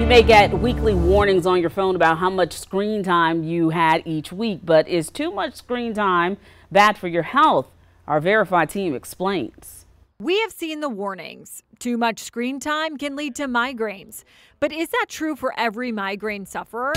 You may get weekly warnings on your phone about how much screen time you had each week, but is too much screen time bad for your health? Our Verify team explains. We have seen the warnings. Too much screen time can lead to migraines. But is that true for every migraine sufferer?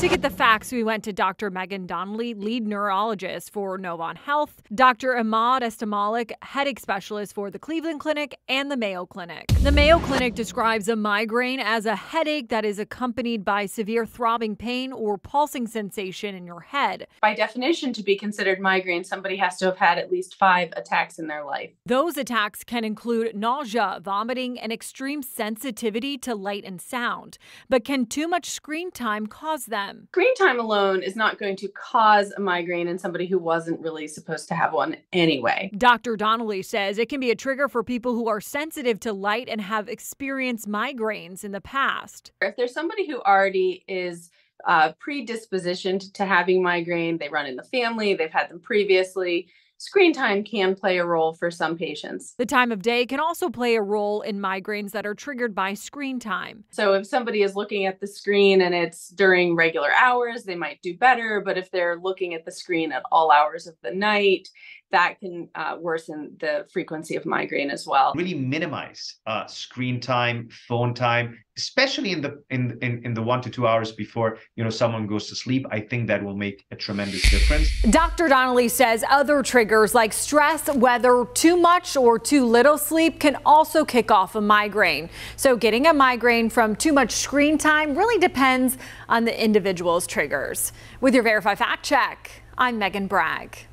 To get the facts, we went to Dr. Megan Donnelly, lead neurologist for Novant Health, Dr. Emad Estemalik, headache specialist for the Cleveland Clinic and the Mayo Clinic. The Mayo Clinic describes a migraine as a headache that is accompanied by severe throbbing pain or pulsing sensation in your head. By definition, to be considered migraine, somebody has to have had at least five attacks in their life. Those attacks can include nausea, vomiting, and extreme sensitivity to light and sound. But can too much screen time cause them? Them. Screen time alone is not going to cause a migraine in somebody who wasn't really supposed to have one anyway. Dr. Donnelly says it can be a trigger for people who are sensitive to light and have experienced migraines in the past. If there's somebody who already is uh, predispositioned to having migraine, they run in the family, they've had them previously, screen time can play a role for some patients. The time of day can also play a role in migraines that are triggered by screen time. So if somebody is looking at the screen and it's during regular hours, they might do better. But if they're looking at the screen at all hours of the night, that can uh, worsen the frequency of migraine as well. Really minimize uh, screen time, phone time, especially in the in, in in the one to two hours before you know someone goes to sleep. I think that will make a tremendous difference. Dr. Donnelly says other triggers like stress, weather, too much or too little sleep can also kick off a migraine. So getting a migraine from too much screen time really depends on the individual's triggers. With your Verify Fact Check, I'm Megan Bragg.